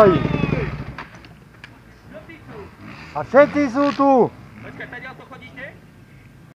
stojí. A všetci sú tu.